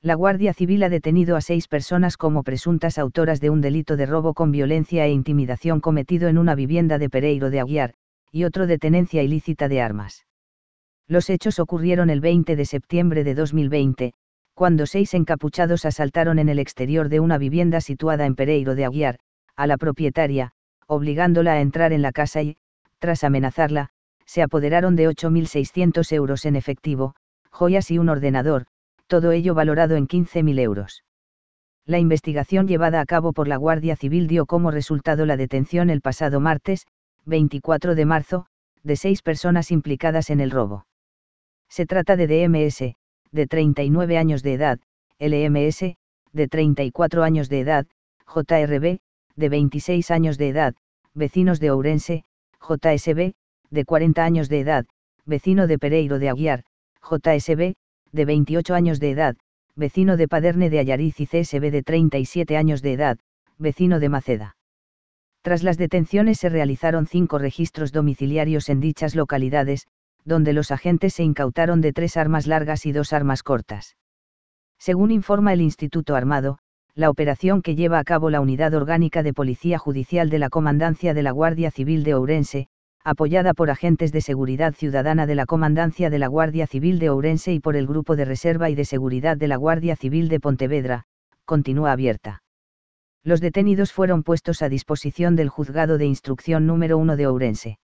La Guardia Civil ha detenido a seis personas como presuntas autoras de un delito de robo con violencia e intimidación cometido en una vivienda de Pereiro de Aguiar, y otro de tenencia ilícita de armas. Los hechos ocurrieron el 20 de septiembre de 2020, cuando seis encapuchados asaltaron en el exterior de una vivienda situada en Pereiro de Aguiar, a la propietaria, obligándola a entrar en la casa y, tras amenazarla, se apoderaron de 8.600 euros en efectivo, joyas y un ordenador, todo ello valorado en 15.000 euros. La investigación llevada a cabo por la Guardia Civil dio como resultado la detención el pasado martes, 24 de marzo, de seis personas implicadas en el robo. Se trata de DMS, de 39 años de edad, LMS, de 34 años de edad, JRB, de 26 años de edad, vecinos de Ourense, JSB, de 40 años de edad, vecino de Pereiro de Aguiar, JSB, de 28 años de edad, vecino de Paderne de Ayariz y CSB de 37 años de edad, vecino de Maceda. Tras las detenciones se realizaron cinco registros domiciliarios en dichas localidades, donde los agentes se incautaron de tres armas largas y dos armas cortas. Según informa el Instituto Armado, la operación que lleva a cabo la Unidad Orgánica de Policía Judicial de la Comandancia de la Guardia Civil de Ourense, apoyada por agentes de seguridad ciudadana de la Comandancia de la Guardia Civil de Ourense y por el Grupo de Reserva y de Seguridad de la Guardia Civil de Pontevedra, continúa abierta. Los detenidos fueron puestos a disposición del Juzgado de Instrucción número 1 de Ourense.